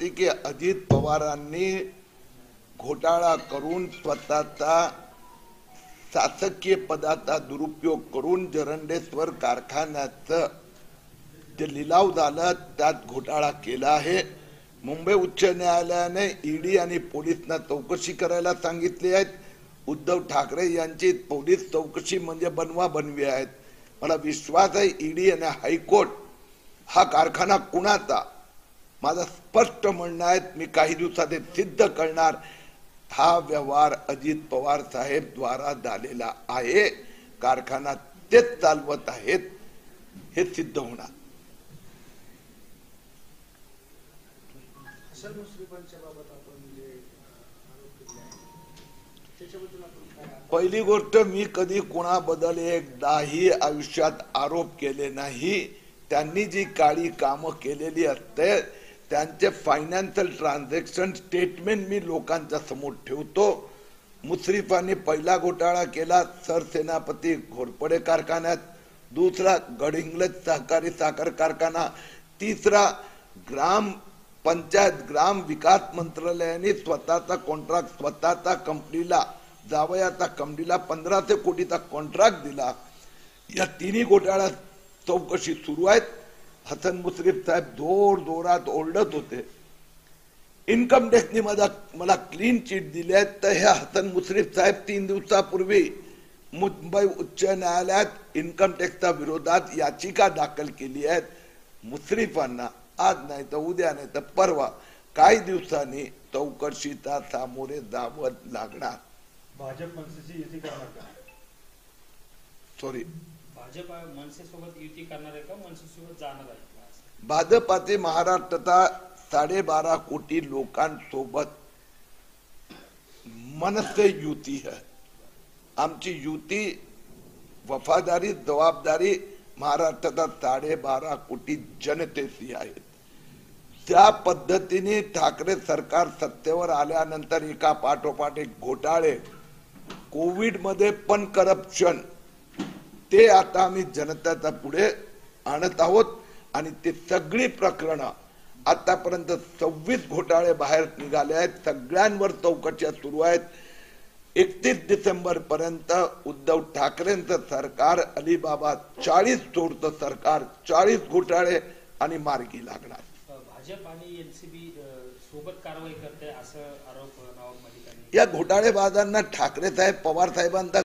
होती की अजित पवारांनी घोटाळा करून स्वतःचा शासकीय पदाचा दुरुपयोग करून जरंडेश्वर कारखान्याचं जे लिलाव झालं त्यात घोटाळा केला आहे. मुंबई उच्च न्यायालयाने ईडी आणि पोलिसांना चौकशी करायला सांगितली आहेत. उद्धव ठाकरे यांची पोलीस चौकशी म्हणजे बनवा बनवी आहेत. मला विश्वास आहे ईडी आणि हायकोर्ट हा कारखाना कुणाचा? माझं स्पष्ट म्हणणं आहे मी काही दिवसात सिद्ध करणार. हा व्यवहार अजित पवार साहेब द्वारा झालेला आहे. कारखाना तेच चालवत आहेत. हे सिद्ध होणार. पहिली गोष्ट मी कधी कोणाबद्दल एकदाही आयुष्यात आरोप केले नाही. त्यांनी जी काळी कामं केलेली असते त्यांचे फायनान्शियल ट्रान्झॅक्शन स्टेटमेंट मी लोकांच्या समोर ठेवतो. मुश्रीफांनी पहिला घोटाळा केला सरसेनापती घोरपडे कारखान्यात. दुसरा गडहिंग्लज सहकारी साखर कारखाना. तिसरा ग्राम पंचायत ग्राम विकास मंत्रालयाने स्वतःचा कॉन्ट्रॅक्ट स्वतःचा कंपनीला जावयाचा कंपनीला पंधराशे कोटीचा कॉन्ट्रॅक्ट दिला. या तिन्ही घोटाळ्यात चौकशी सुरू आहेत. हसन मुश्रीफ साहेब जोर जोरात ओरडत होते. इन्कम टॅक्सनी माझा मला क्लीन चिट दिली आहे तर ह्या हसन मुश्रीफ साहेब तीन दिवसापूर्वी मुंबई उच्च न्यायालयात इन्कम टॅक्सच्या विरोधात याचिका दाखल केली आहे मुश्रीफांना आज नाही तर उद्या नाही तर परवा काही दिवसांनी चौकशीचा सामोरे जावं लागणार. भाजप सॉरी भाजप मनसेसोबत युती करणार आहे का? मनसेसोबत जाणार आहे भाजपाचे महाराष्ट्राचा साडेबारा कोटी लोकांसोबत मनसे युती है आमची युती वफादारी जबाबदारी महाराष्ट्राचा साडेबारा कोटी जनतेशी आहे. त्या पद्धतीने ठाकरे सरकार सत्तेवर आल्यानंतर एका पाठोपाठ एक घोटाळे कोविडमध्ये पण करप्शन ते आता आम्ही जनतेच्या पुढे आणत आहोत आणि ते सगळी प्रकरणं आतापर्यंत सव्वीस घोटाळे बाहेर निघाले आहेत. सगळ्यांवर चौकशा सुरू आहेत. एकतीस डिसेंबर पर्यंत उद्धव ठाकरेंचं सरकार अलिबाबा चाळीस चोरचं सरकार चाळीस घोटाळे आणि मार्गी लागणार. भाजप आणि एनसीबी सोबत कारवाई करते असं आरोप या घोटाळेबाजांना ठाकरे साहेब पवार साहेबांचा